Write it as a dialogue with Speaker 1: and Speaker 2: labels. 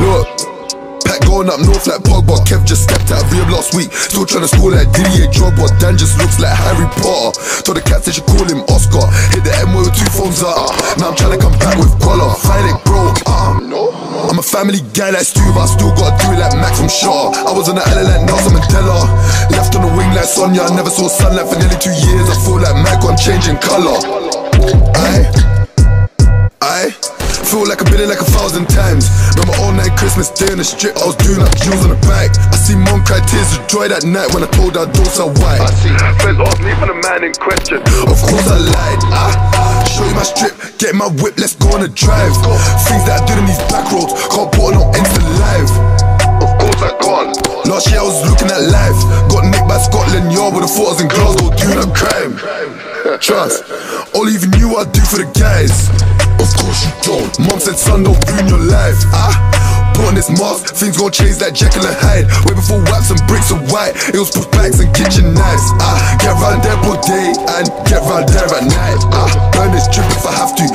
Speaker 1: Look. Pack going up north like Pogba. Kev just stepped out of rehab last week. Still trying to score like Didier Drogba. Dan just looks like Harry Potter. Told the cats they should call him Oscar. Hit the M with two phones up. Now I'm trying to come back with collar. Fight it broke. Um, no. I'm a family guy like Stu, but I still gotta do it like Max from Shaw. I was on the island like Nelson Mandela. Left on the wing like Sonya. I never saw sunlight for nearly two years. I feel like Michael, I'm changing color. Aye. Aye. Feel like I've been in like a thousand times. Remember all night Christmas day in the strip, I was doing up jewels on the bike. I see mom cry tears of joy that night when I told her don't sell white. I see friends ask me for the man in question. Of course I lied. Ah, show you my strip, get my whip, let's go on a drive. Things that I did in these back roads, can't put on no instant live. Of course I can't. Last year I was looking at life. Got nicked by Scotland Yard with the thought I was in Glasgow doing a crime. Trust, all even knew I'd do for the guys. Of course you don't. Mom said, son, don't ruin your life. Ah, this mask, things gon' change like Jekyll and Hyde. Way before waps and bricks and white, it was pushbacks and kitchen knives. I get round there all day and get round there at night. I burn this trip if I have to.